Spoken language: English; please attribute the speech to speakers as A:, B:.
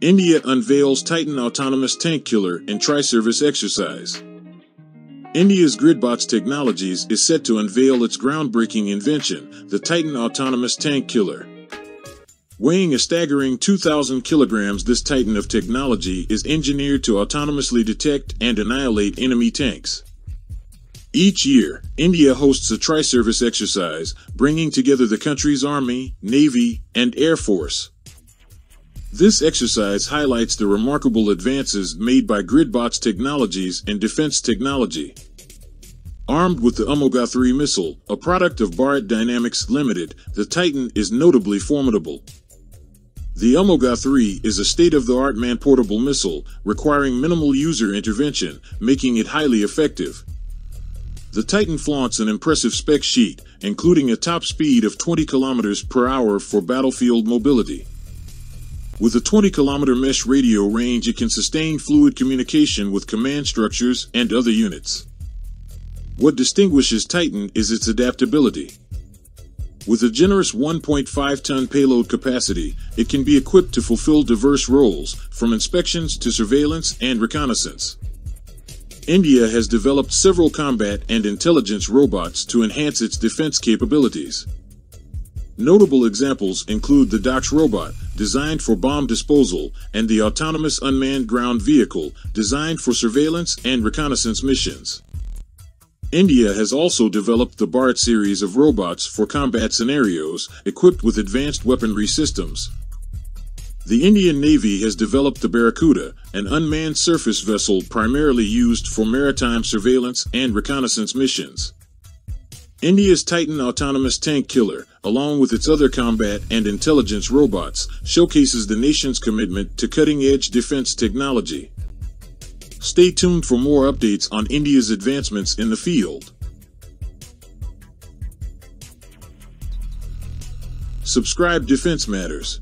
A: India unveils Titan autonomous tank killer in tri-service exercise. India's Gridbots Technologies is set to unveil its groundbreaking invention, the Titan autonomous tank killer. Weighing a staggering 2,000 kilograms, this titan of technology is engineered to autonomously detect and annihilate enemy tanks. Each year, India hosts a tri-service exercise, bringing together the country's Army, Navy, and Air Force. This exercise highlights the remarkable advances made by Gridbots technologies and defense technology. Armed with the Amogha 3 missile, a product of Bharat Dynamics Limited, the Titan is notably formidable. The Amogha 3 is a state-of-the-art man-portable missile, requiring minimal user intervention, making it highly effective. The Titan flaunts an impressive spec sheet, including a top speed of 20 km per hour for battlefield mobility. With a 20 kilometer mesh radio range, it can sustain fluid communication with command structures and other units. What distinguishes Titan is its adaptability. With a generous 1.5 ton payload capacity, it can be equipped to fulfill diverse roles, from inspections to surveillance and reconnaissance. India has developed several combat and intelligence robots to enhance its defense capabilities. Notable examples include the Daksh robot, designed for bomb disposal, and the autonomous unmanned ground vehicle, designed for surveillance and reconnaissance missions. India has also developed the Bharat series of robots for combat scenarios, equipped with advanced weaponry systems. The Indian Navy has developed the Barracuda, an unmanned surface vessel primarily used for maritime surveillance and reconnaissance missions. India's Titan autonomous tank killer, along with its other combat and intelligence robots, showcases the nation's commitment to cutting-edge defense technology. Stay tuned for more updates on India's advancements in the field. Subscribe Defense Matters.